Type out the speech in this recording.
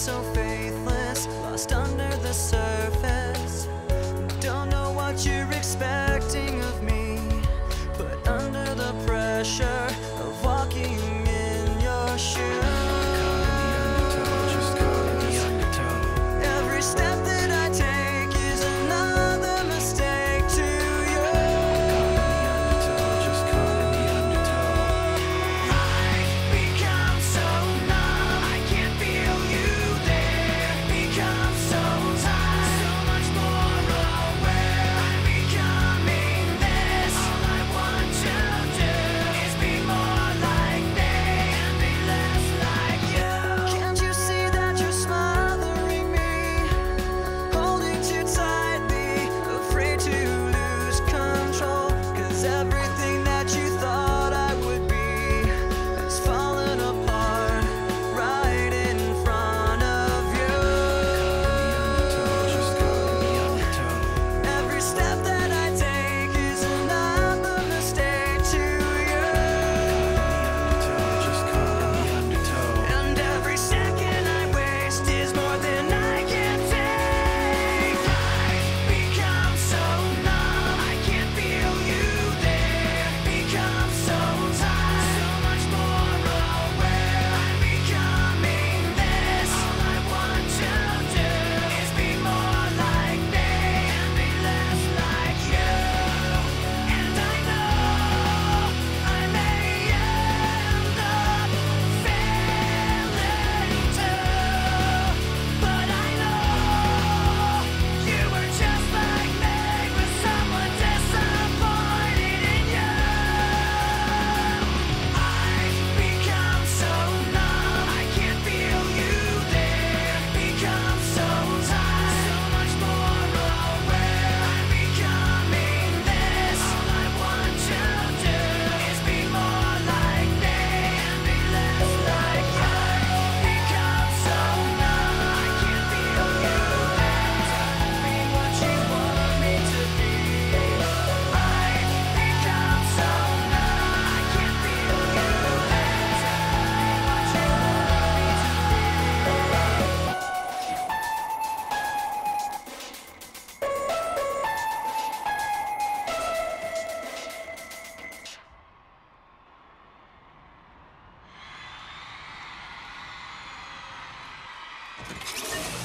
so fair. Let's go.